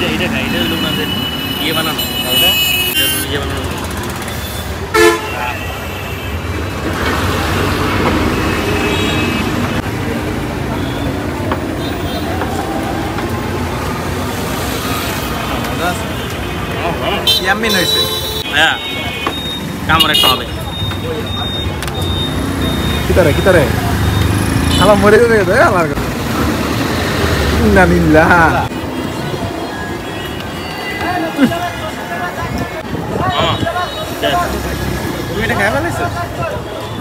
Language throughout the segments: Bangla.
এটা এটা খাই এটা হলো ওনাদের ইয়ে বানানো এটা হলো ইয়ে বানানো ইয়াম্মিন হয়েছে হ্যাঁ কামড় একটা হবে কিতারে কিতারে আলা মরে যাবে তো আলার না নিল্লা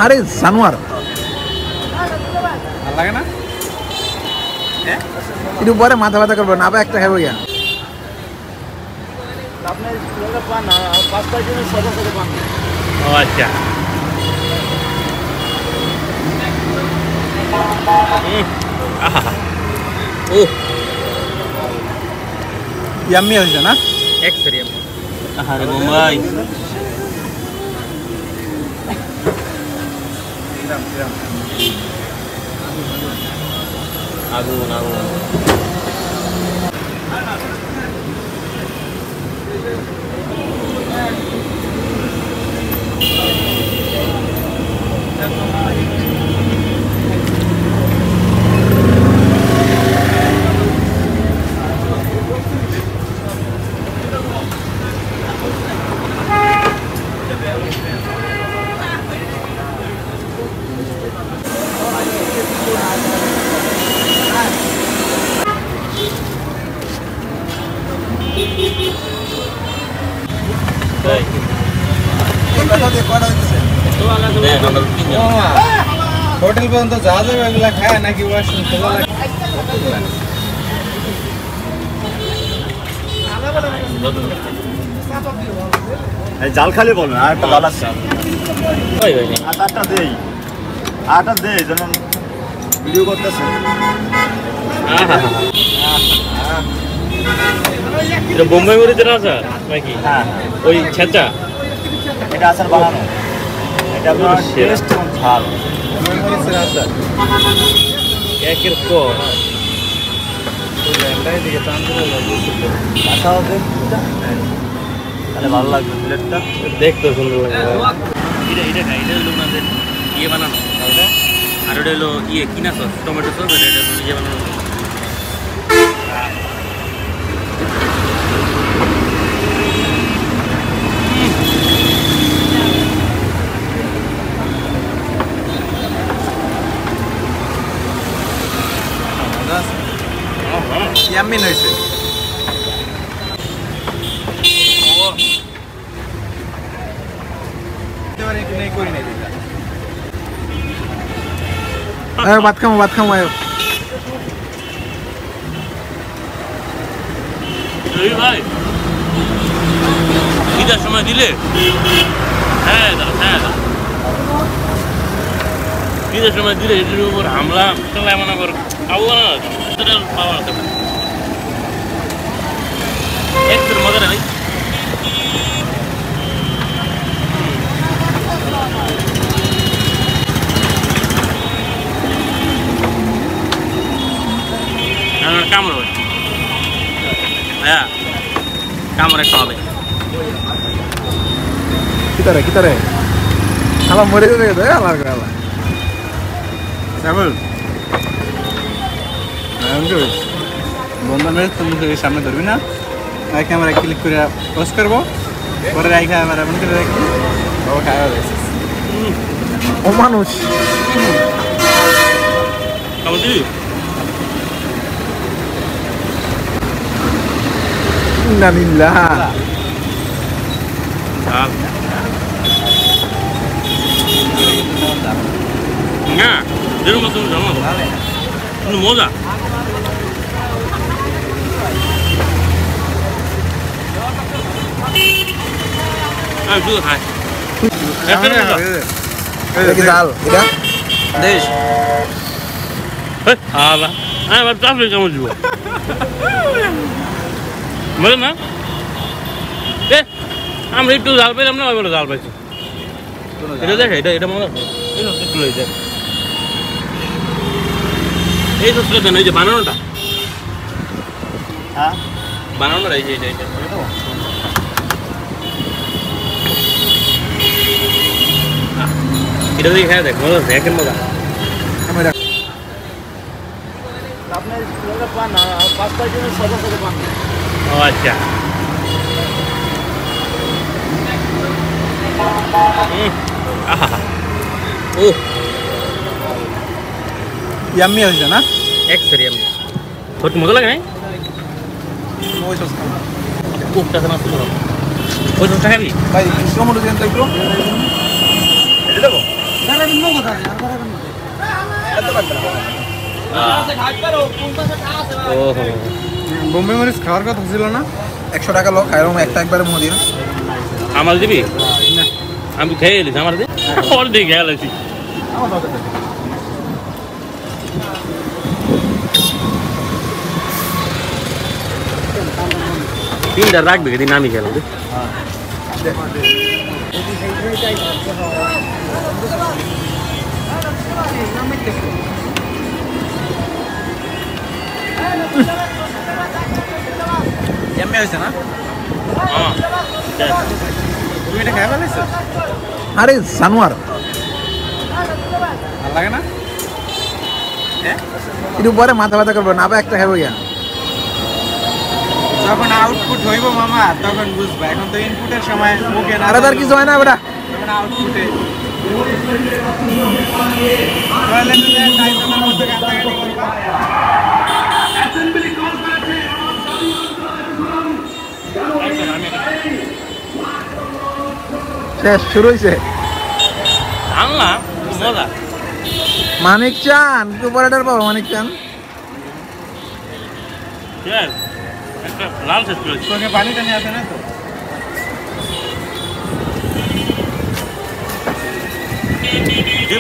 আরে জানোয়ার ভালো লাগে না? একটু পরে মাথা ব্যথা করব না আবার একটা খাব গিয়া ও আচ্ছা হুম, আহা ও ইয়াম্মি হয়েছে না Ekstrim. Hari Bombay. Agung, agung. Hotel পর্যন্ত যাওয়া যাবে এগুলা খায় নাকি ওয়াশরুম? খোলা লাগে। জাল খালি বলবেন আর একটা নেই আর একটা দেই। আটা দেই যেমন ভিডিও করতেছে। এটা বোম্বাই মরিচের আচার নাকি? হ্যাঁ। ওই ছেঁচা? এটা আচার বানানো। এটা আপনার সেরা। টেস্ট ঝাল একের পর। আশা হবে তাহলে ভালো লাগবে প্লেটটা? দেখতে সুন্দর লাগে। এটা এটা খাই এটা হলো ওনাদের ইয়ে বানানো। আর ওটা হলো ইয়ে কিনা সস টমেটো সস এটা ইয়ে বানানো। ইয়াম্মিন হয়েছে ভাত খামো ভাত খামো, আয়ো। ভাই সময় দিলে? হ্যাঁ হ্যাঁ সময় দিলে এটির উপর হামলা মনে কর খাব না সেটা পাওয়া যেতে পারে একটু মজা নেই কামড় হবে হ্যাঁ কামড় একটা হবে কিতারে কিতারে আলা মরে যাবে তো আলার করে আলা শ্যামল বন্ধন মেরে তুমি সামনে ধরবি না। আর ক্যামেরা ক্লিক করে পোস্ট করব। পরে রাখা আমার এমন করে রাখবি ও খাওয়া ও মানুষ দিবি না যেরকম মজা আমি শুধু খাই একটাই মজা। এটা কি ডাল এটা? দেশ। আলা। হ্যাঁ কেমন দিব বলে না। এ আমরা একটু জাল পাইলাম না জাল পাইছি। এটা দেখে এটা এটা মনে এই সব একটু লই দেখ এই সব দেন ওই যে বানানোটা। হ্যাঁ। বানানোর এই যে এটা এটা এটা দিয়ে খেয়ে দেখ মজা আছে একের মজা আমি দেখ আপনি স্কুলে পান না পাঁচটার জন্য সদা সদা পান না। ও আচ্ছা হুম, আহা ও ইয়াম্মি হয়েছে না এক সেরি আমি সত্যি মজা লাগে নাই ওই সস খাব। কোকটা না শুধু ওই সসটা খাবি ভাই টমেটো দেন তো একটু এটা দেবো ওহো বোম্বে মরিচ খাওয়ার কথা ছিল না? একশো টাকা লোক খাইলাম একটা একবারে মনে দিন আমার দিবি? আমি খেয়ে এলিস আমার দে? ওর দিয়ে খেয়ে এলাইছি তিনটা রাখবে দিন আমি খেলাম হয়েছে না? তুমি এটা খাই ফেলেছো? আরে জানোয়ার ভালো লাগে না? একটু পরে মাথা ব্যথা করব না আবার একটা খাব ইয়া যখন আউটপুট হইব মামা তখন বুঝবা এখন তো ইনপুটের সময় মুখে না আরে তার কিছু হয় না বেটা। তখন আউটপুটে তাহলে তুমি টাইমের মধ্যে কাটাকাটি করবা। শেষ শুরু হয়েছে আনলাম মজা মানিক চান কি পাবো মানিক চান।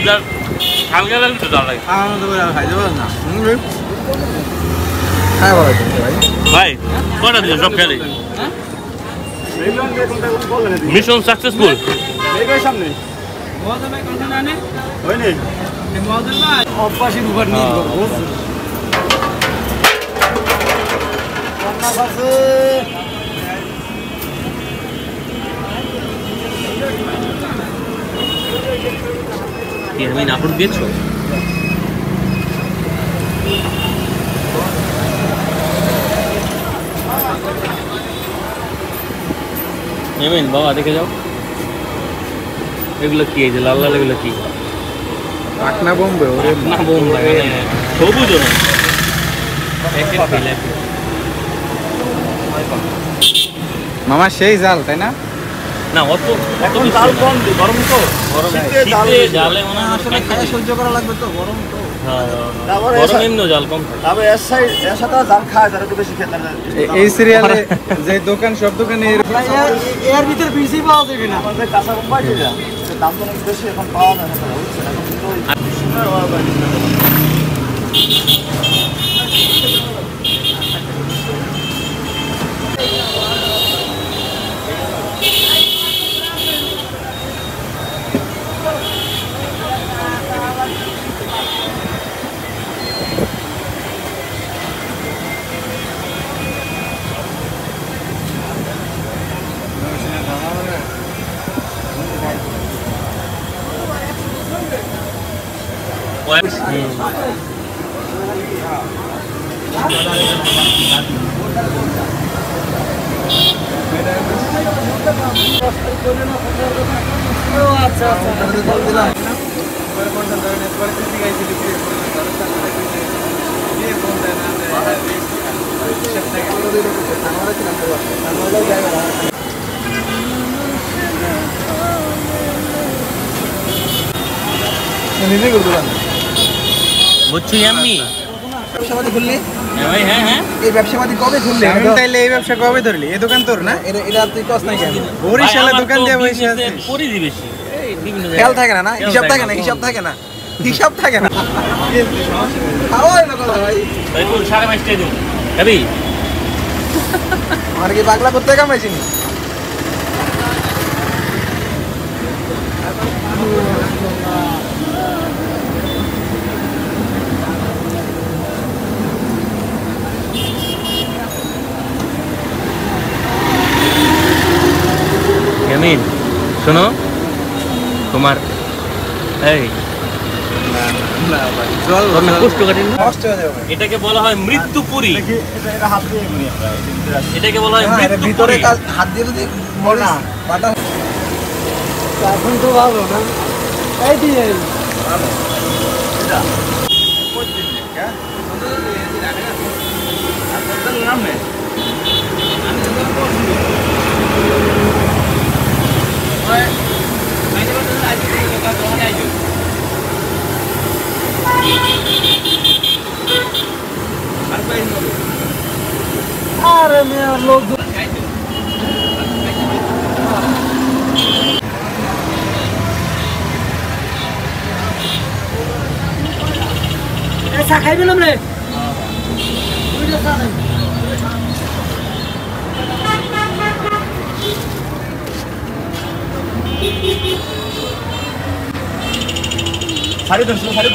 ডাল হালকা ডাল ডাল লাগে। আমার খাইতে না। হ্যাঁ ভালো ভাই। ভাই কটা দিলে সব খেলে? মিশন সাকসেসফুল সামনে? হয়নি? অভ্যাসের উপর নির্ভর বুঝছ? আছে কি আমি নাটক দিয়েছ এমিন বাবা দেখে যাও। এগুলো কি এই যে লাল লাল এগুলো কি? বোম্বে ওরে না বোম সবুজ প্যাকেট মামা সেই জাল তাই না? না অত এখন জাল কম গরম তো। গরম শীতে জাল জালে মনে হয় আসলে খায় সহ্য করা লাগবে তো গরম তো। হ্যাঁ, খেতে না এই সিরিয়ালে যে দোকান সব দোকানে এরকম এর ভিতরে বেশি পাওয়া যাবে না। আমাদের কাঁচা কোম্পানি দাম তো অনেক বেশি এখন পাওয়া যায় না নিজে করব বুঝছি আমি ব্যবসাপাতি খুললি? হ্যাঁ ভাই হ্যাঁ হ্যাঁ। এই ব্যবসাপাতি কবে খুললি? আমি তাইলে এই ব্যবসা কবে ধরলি? এই দোকান তোর না? এটা এটা তুই কস নাই কেন? বরিশালে আমার দোকান দিয়ে বসে business-এ পরিধি বেশি খেয়াল থাকে না না? হিসাব থাকে না না। হিসাব থাকে না। হিসাব থাকে না। খাওয়াই না কথা ভাই? তাই তুই সাড়ে পাঁচটায় দিন খাবি আমার কি পাগলা করতে কামাইছি নি শারমিন শোনো তোমার এই কোষ্ঠকাঠিন্য কষ্ট হয়ে এটাকে বলা হয় মৃত্যুপুরী এটা এটা হাত দিয়ে ভিতরে। এটাকে বলা হয় হ্যাঁ, এর ভিতরে মৃত্যুপুরী কাজ- হাত দিয়ে যদি মরিস বাটা এখন তো ভালো না এই দিয়ে আরে মেয়ে লোক চা খাই পেলাম রে সাড়ে sari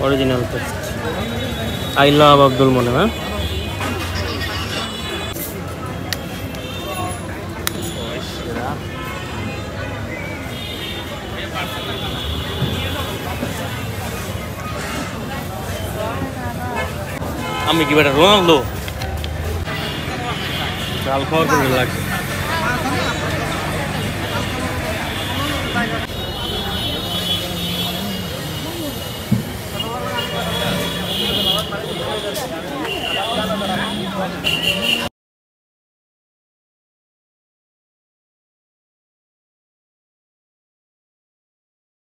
original I love Abdul মনে হ্যাঁ আমি কি বেটা রোনাল্ডো ডাল খাওয়ার করে লাগছে